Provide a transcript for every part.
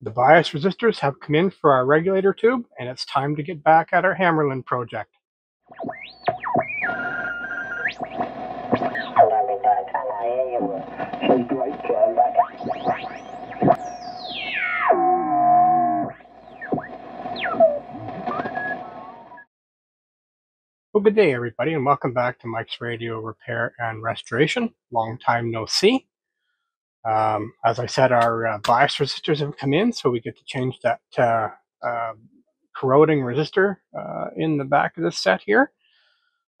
The bias resistors have come in for our regulator tube, and it's time to get back at our Hammarlund project. Well, good day, everybody, and welcome back to Mike's Radio Repair and Restoration. Long time no see. Um, as I said, our uh, bias resistors have come in, so we get to change that uh, uh, corroding resistor uh, in the back of this set here.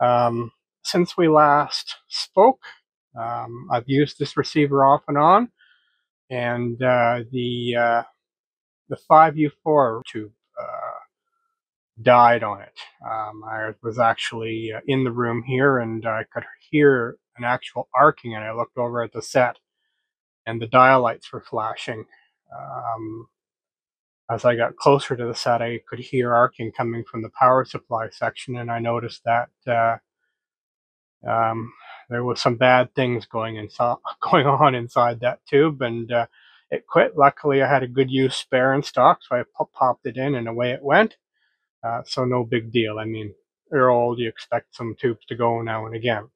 Um, since we last spoke, um, I've used this receiver off and on, and uh, the uh, the 5U4 tube died on it. Um, I was actually in the room here, and I could hear an actual arcing, and I looked over at the set and the dial lights were flashing. Um, as I got closer to the set, I could hear arcing coming from the power supply section, and I noticed that uh, um, there was some bad things going inside, going on inside that tube, and uh, it quit. Luckily, I had a good use spare in stock, so I popped it in, and away it went. Uh, so no big deal. I mean, you're old, you expect some tubes to go now and again.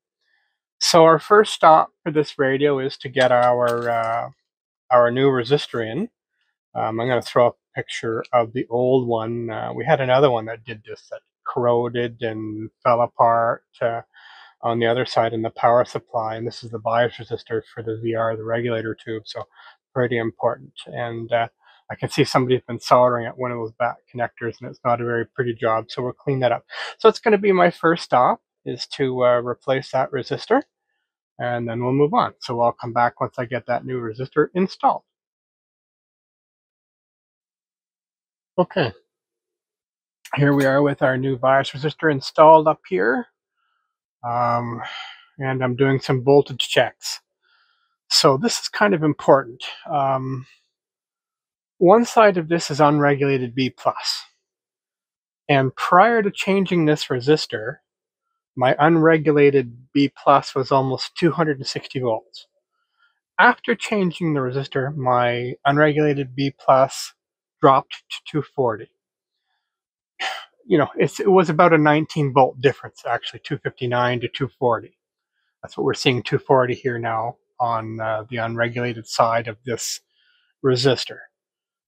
So our first stop for this radio is to get our uh, our new resistor in. Um, I'm going to throw up a picture of the old one. Uh, we had another one that did this that corroded and fell apart uh, on the other side in the power supply. And this is the bias resistor for the VR, the regulator tube. So pretty important. And uh, I can see somebody's been soldering at one of those back connectors and it's not a very pretty job. So we'll clean that up. So it's going to be my first stop is to uh, replace that resistor and then we'll move on. So I'll come back once I get that new resistor installed. Okay, here we are with our new bias resistor installed up here. Um, and I'm doing some voltage checks. So this is kind of important. Um, one side of this is unregulated B+. And prior to changing this resistor, my unregulated B plus was almost 260 volts. After changing the resistor, my unregulated B plus dropped to 240. You know, it was about a 19 volt difference, actually, 259 to 240. That's what we're seeing 240 here now on uh, the unregulated side of this resistor.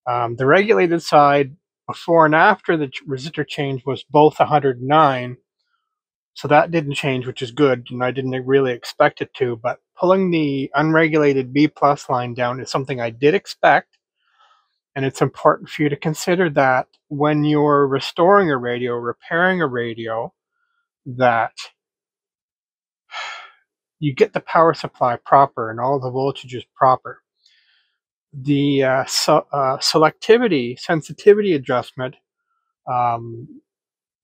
Um, the regulated side before and after the resistor change was both 109 so that didn't change, which is good, and I didn't really expect it to. But pulling the unregulated B plus line down is something I did expect, and it's important for you to consider that when you're restoring a radio, repairing a radio, that you get the power supply proper and all the voltages proper. The uh, so, uh, selectivity, sensitivity adjustment um,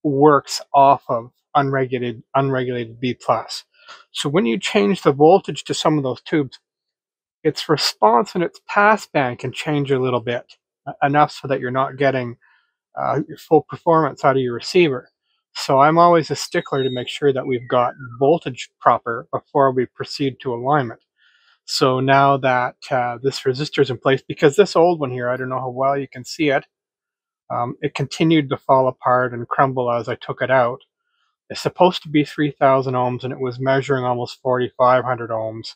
works off of unregulated unregulated B plus. So when you change the voltage to some of those tubes, its response and its passband can change a little bit, enough so that you're not getting uh, your full performance out of your receiver. So I'm always a stickler to make sure that we've got voltage proper before we proceed to alignment. So now that uh, this resistor is in place, because this old one here, I don't know how well you can see it, um, it continued to fall apart and crumble as I took it out. It's supposed to be 3,000 ohms and it was measuring almost 4,500 ohms.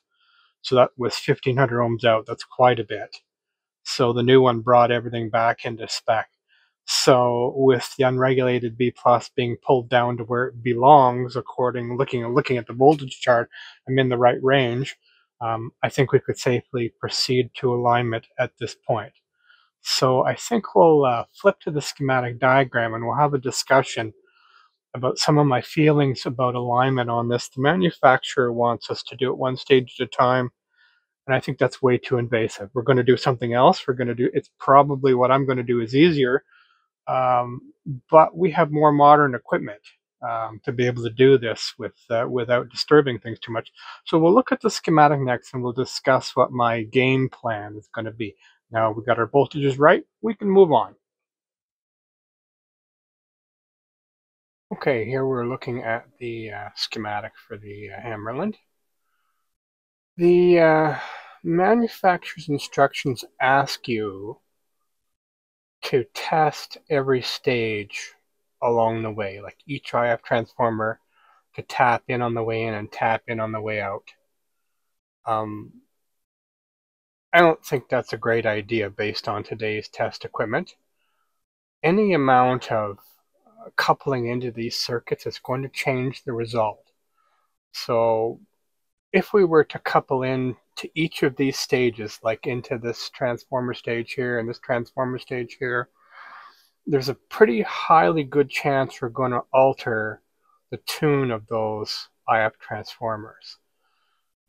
So that was 1,500 ohms out. That's quite a bit. So the new one brought everything back into spec. So with the unregulated B plus being pulled down to where it belongs, according looking looking at the voltage chart, I'm in the right range. Um, I think we could safely proceed to alignment at this point. So I think we'll uh, flip to the schematic diagram and we'll have a discussion about some of my feelings about alignment on this. The manufacturer wants us to do it one stage at a time, and I think that's way too invasive. We're going to do something else. We're going to do it's probably what I'm going to do is easier, um, but we have more modern equipment um, to be able to do this with uh, without disturbing things too much. So we'll look at the schematic next, and we'll discuss what my game plan is going to be. Now we got our voltages right. We can move on. Okay, here we're looking at the uh, schematic for the uh, Hammarlund. The uh, manufacturer's instructions ask you to test every stage along the way, like each IF transformer to tap in on the way in and tap in on the way out. Um, I don't think that's a great idea based on today's test equipment. Any amount of coupling into these circuits is going to change the result. So if we were to couple in to each of these stages, like into this transformer stage here and this transformer stage here, there's a pretty highly good chance we're going to alter the tune of those IF transformers.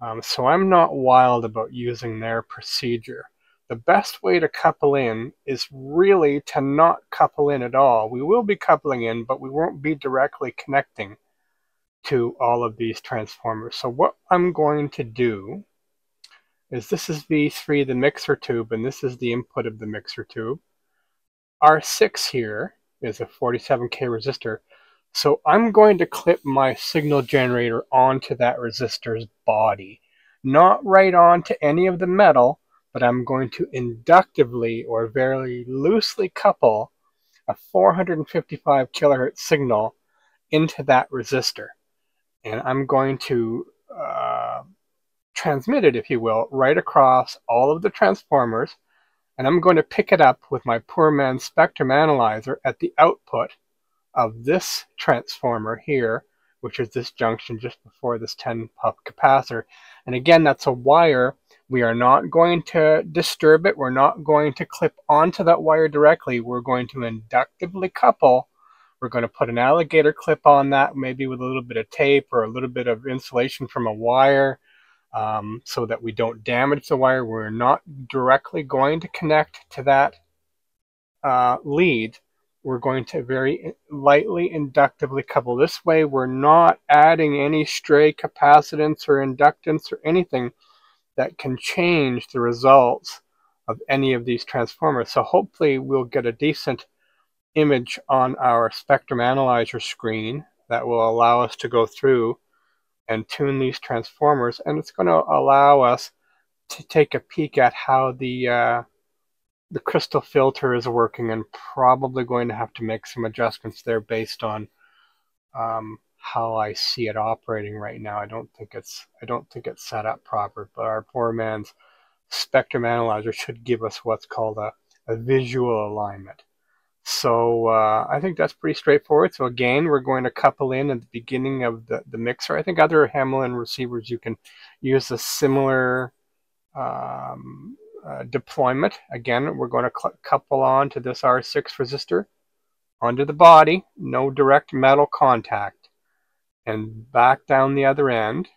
Um, so I'm not wild about using their procedure. The best way to couple in is really to not couple in at all. We will be coupling in, but we won't be directly connecting to all of these transformers. So what I'm going to do is this is V3, the mixer tube, and this is the input of the mixer tube. R6 here is a 47K resistor. So I'm going to clip my signal generator onto that resistor's body. Not right onto any of the metal, but I'm going to inductively or very loosely couple a 455 kilohertz signal into that resistor. And I'm going to uh, transmit it, if you will, right across all of the transformers. And I'm going to pick it up with my poor man's spectrum analyzer at the output of this transformer here, which is this junction just before this 10 puff capacitor. And again, that's a wire. We are not going to disturb it. We're not going to clip onto that wire directly. We're going to inductively couple. We're going to put an alligator clip on that, maybe with a little bit of tape or a little bit of insulation from a wire um, so that we don't damage the wire. We're not directly going to connect to that uh, lead we're going to very lightly inductively couple. This way we're not adding any stray capacitance or inductance or anything that can change the results of any of these transformers. So hopefully we'll get a decent image on our spectrum analyzer screen that will allow us to go through and tune these transformers and it's going to allow us to take a peek at how the uh, the crystal filter is working and probably going to have to make some adjustments there based on um, how I see it operating right now. I don't think it's I don't think it's set up proper, but our poor man's spectrum analyzer should give us what's called a, a visual alignment. So uh, I think that's pretty straightforward. So again, we're going to couple in at the beginning of the, the mixer. I think other Hammarlund receivers you can use a similar um, uh, deployment. Again, we're going to couple on to this R6 resistor onto the body, no direct metal contact. And back down the other end,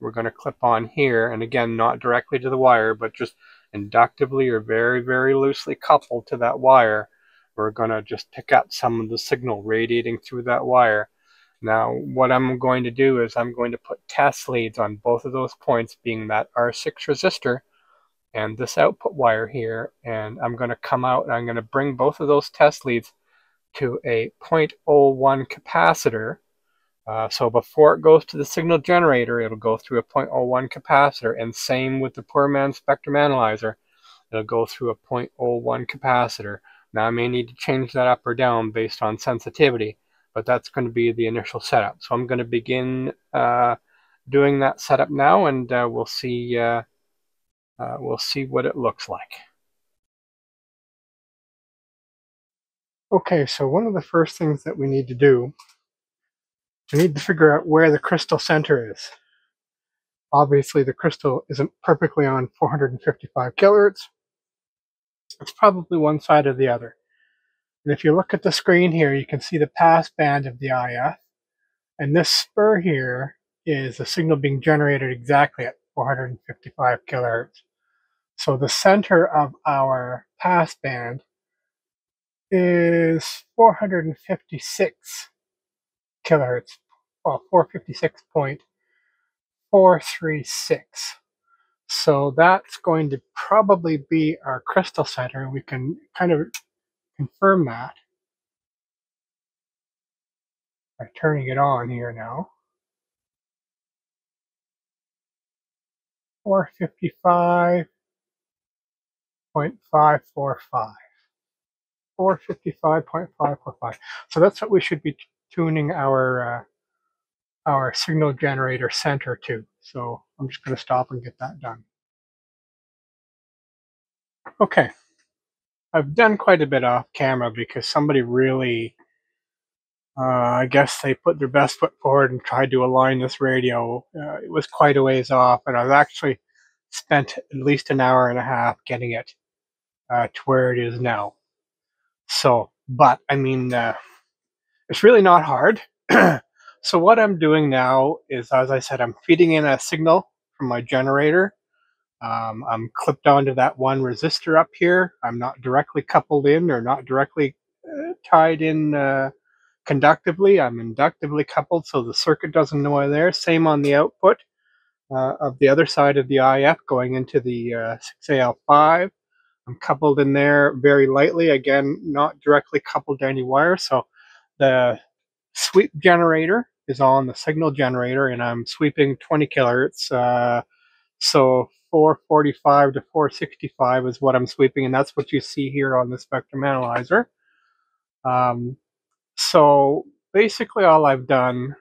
we're going to clip on here, and again, not directly to the wire, but just inductively or very, very loosely coupled to that wire. We're going to just pick up some of the signal radiating through that wire. Now, what I'm going to do is I'm going to put test leads on both of those points, being that R6 resistor and this output wire here, and I'm going to come out and I'm going to bring both of those test leads to a 0.01 capacitor. Uh, so before it goes to the signal generator, it'll go through a 0.01 capacitor, and same with the poor man spectrum analyzer, it'll go through a 0.01 capacitor. Now I may need to change that up or down based on sensitivity, but that's going to be the initial setup. So I'm going to begin uh, doing that setup now, and uh, we'll see uh, uh, we'll see what it looks like. Okay, so one of the first things that we need to do, we need to figure out where the crystal center is. Obviously, the crystal isn't perfectly on 455 kilohertz. It's probably one side or the other. And if you look at the screen here, you can see the pass band of the IF. And this spur here is the signal being generated exactly at 455 kilohertz. So the center of our pass band is 456 kilohertz, uh, well, 456.436. So that's going to probably be our crystal center. We can kind of confirm that by turning it on here now. 455.545. 455.545. So that's what we should be tuning our uh, our signal generator center to. So I'm just going to stop and get that done. Okay, I've done quite a bit off camera because somebody really, uh, I guess they put their best foot forward and tried to align this radio. Uh, it was quite a ways off, and I've actually spent at least an hour and a half getting it uh, to where it is now. So, but I mean, uh, it's really not hard. so what I'm doing now is, as I said, I'm feeding in a signal from my generator. Um, I'm clipped onto that one resistor up here. I'm not directly coupled in or not directly uh, tied in uh, conductively. I'm inductively coupled, so the circuit doesn't know I'm there. Same on the output uh, of the other side of the IF going into the uh, 6AL5. I'm coupled in there very lightly, again, not directly coupled to any wire. So the sweep generator is on the signal generator, and I'm sweeping 20 kilohertz. Uh, so 445 to 465 is what I'm sweeping, and that's what you see here on the spectrum analyzer. Um, so basically, all I've done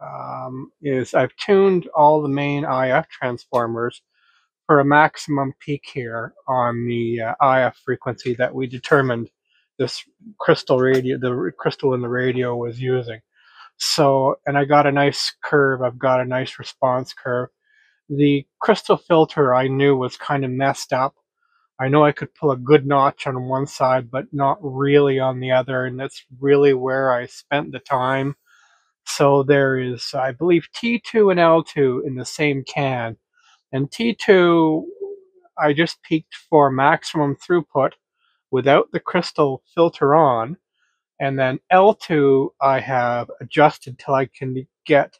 um, is I've tuned all the main IF transformers for a maximum peak here on the uh, IF frequency that we determined this crystal radio, the crystal in the radio was using. So, and I got a nice curve. I've got a nice response curve. The crystal filter I knew was kind of messed up. I know I could pull a good notch on one side, but not really on the other. And that's really where I spent the time. So there is, I believe, T2 and L2 in the same can. And T2, I just peaked for maximum throughput without the crystal filter on. And then L2, I have adjusted till I can get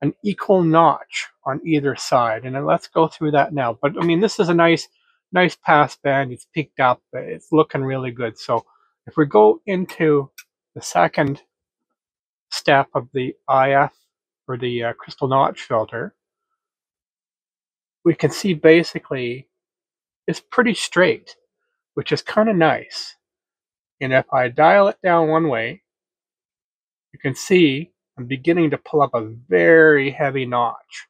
an equal notch on either side. And let's go through that now. But I mean, this is a nice, nice pass band. It's peaked up. It's looking really good. So if we go into the second step of the IF or the uh, crystal notch filter, we can see basically it's pretty straight, which is kind of nice. And if I dial it down one way, you can see I'm beginning to pull up a very heavy notch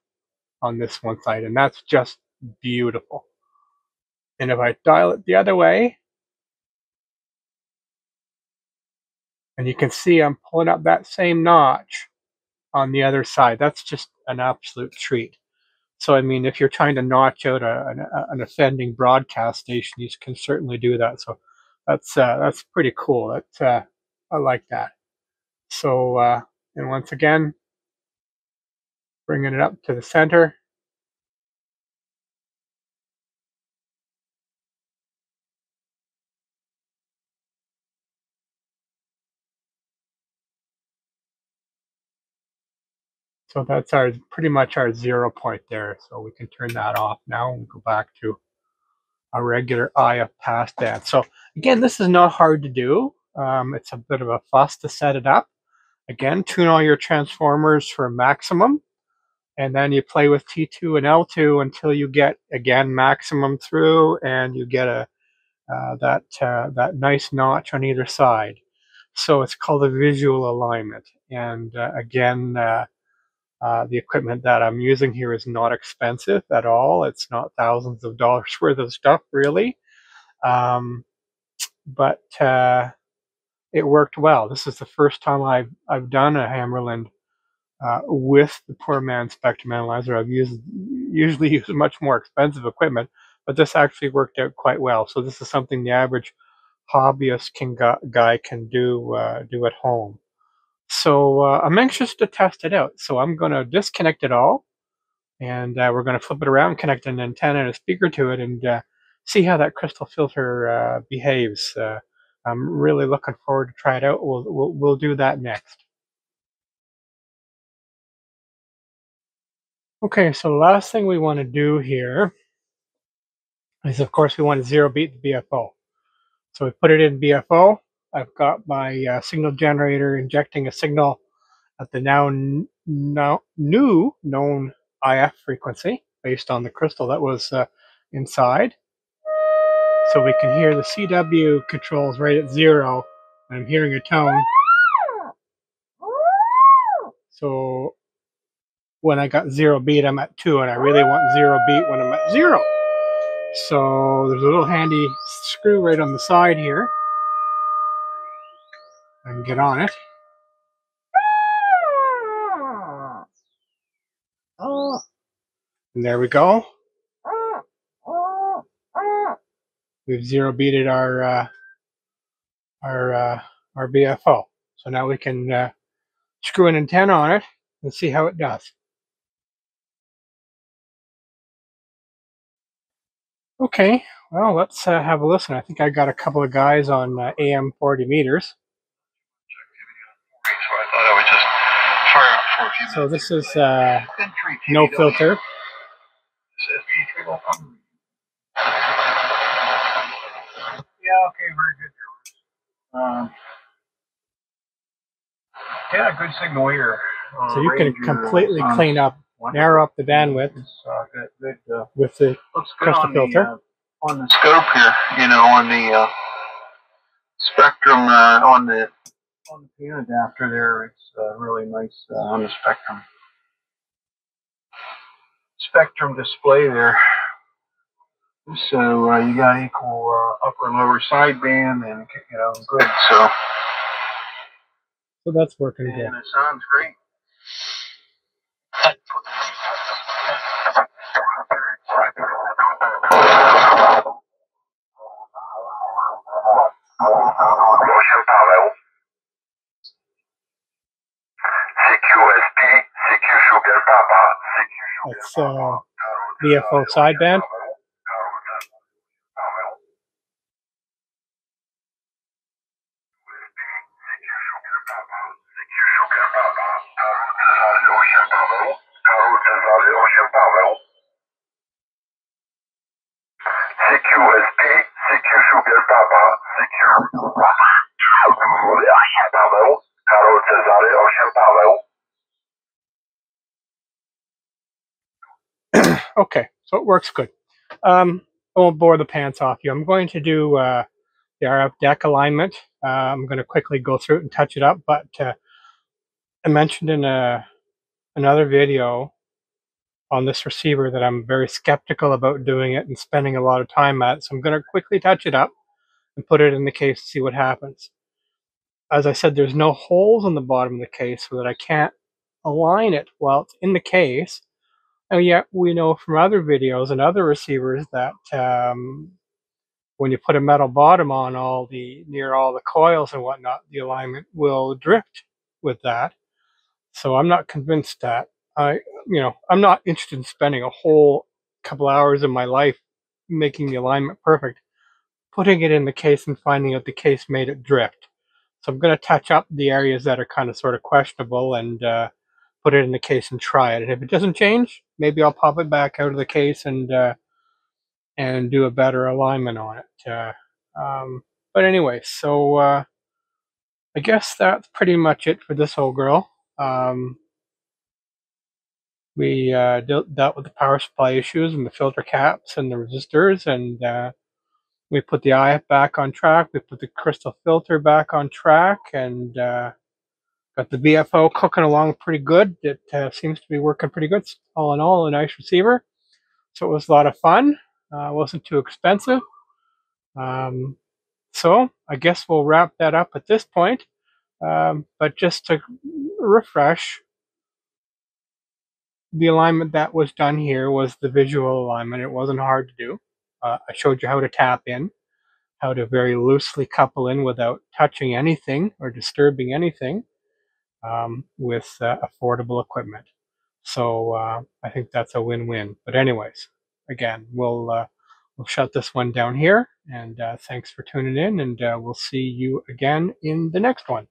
on this one side, and that's just beautiful. And if I dial it the other way, and you can see I'm pulling up that same notch on the other side. That's just an absolute treat. So, I mean, if you're trying to notch out a, an, an, offending broadcast station, you can certainly do that. So, that's uh, that's pretty cool. That's uh, I like that. So, uh, and once again, bringing it up to the center. So that's our pretty much our zero point there. So we can turn that off now and go back to a regular IF passband. So again, this is not hard to do. Um, it's a bit of a fuss to set it up. Again, tune all your transformers for maximum. And then you play with T2 and L2 until you get, again, maximum through and you get a uh, that, uh, that nice notch on either side. So it's called a visual alignment. And uh, again, uh, the equipment that I'm using here is not expensive at all. It's not thousands of dollars worth of stuff, really. Um, but uh, it worked well. This is the first time I've, I've done a Hammarlund uh, with the poor man spectrum analyzer. I've used usually used much more expensive equipment, but this actually worked out quite well. So this is something the average hobbyist can guy can do uh, do at home. So uh, I'm anxious to test it out. So I'm going to disconnect it all and uh, we're going to flip it around, connect an antenna and a speaker to it and uh, see how that crystal filter uh, behaves. Uh, I'm really looking forward to try it out. We'll, we'll, we'll do that next. Okay, so last thing we want to do here is, of course, we want to zero beat the BFO. So we put it in BFO. I've got my uh, signal generator injecting a signal at the now, now new known IF frequency based on the crystal that was uh, inside. So we can hear the CW controls right at zero. I'm hearing a tone. So when I got zero beat, I'm at two, and I really want zero beat when I'm at zero. So there's a little handy screw right on the side here. Can get on it. And there we go. We've zero beated our uh, our uh, our BFO. So now we can uh, screw an antenna on it and see how it does. Okay, well, let's uh, have a listen. I think I got a couple of guys on uh, AM 40 meters. So I thought I would just fire up for a few So this is uh, no filter. Says V3 will come. Yeah, okay, very good. Um, yeah, good signal here. Uh, So you can Ranger, completely um, clean up, one- narrow up the bandwidth uh, good, good, uh, with the Crystal filter. The, uh, on the scope here, you know, on the uh, spectrum, uh, on the on the panadapter there, it's uh, really nice uh, on the spectrum. Spectrum display there. So uh, you got equal uh, upper and lower sideband, and you know, good. So so that's working good. and it sounds great. That's uh, BFO sideband. CQSP, CQ Sugar Papa, CQ Paweł, Karol Cezary 8 Okay, so it works good. Um, I won't bore the pants off you. I'm going to do uh, the RF deck alignment. Uh, I'm going to quickly go through it and touch it up, but uh, I mentioned in a, another video on this receiver that I'm very skeptical about doing it and spending a lot of time at. So I'm going to quickly touch it up and put it in the case to see what happens. As I said, there's no holes in the bottom of the case so that I can't align it while it's in the case. And yet we know from other videos and other receivers that um, when you put a metal bottom on all the near all the coils and whatnot, the alignment will drift with that. So I'm not convinced that I, you know, I'm not interested in spending a whole couple hours of my life making the alignment perfect, putting it in the case and finding out the case made it drift. So I'm going to touch up the areas that are kind of sort of questionable and uh, put it in the case and try it. And if it doesn't change, maybe I'll pop it back out of the case and uh, and do a better alignment on it. Uh, um, but anyway, so uh, I guess that's pretty much it for this whole girl. Um, we uh, dealt, dealt with the power supply issues and the filter caps and the resistors, and uh, we put the IF back on track. We put the crystal filter back on track, and uh, got the BFO cooking along pretty good. It uh, seems to be working pretty good. All in all, a nice receiver. So it was a lot of fun. Uh, wasn't too expensive. Um, so I guess we'll wrap that up at this point. Um, but just to refresh, the alignment that was done here was the visual alignment. It wasn't hard to do. Uh, I showed you how to tap in, how to very loosely couple in without touching anything or disturbing anything um, with uh, affordable equipment. So uh, I think that's a win-win. But anyways, again, we'll uh, we'll shut this one down here. And uh, thanks for tuning in, and uh, we'll see you again in the next one.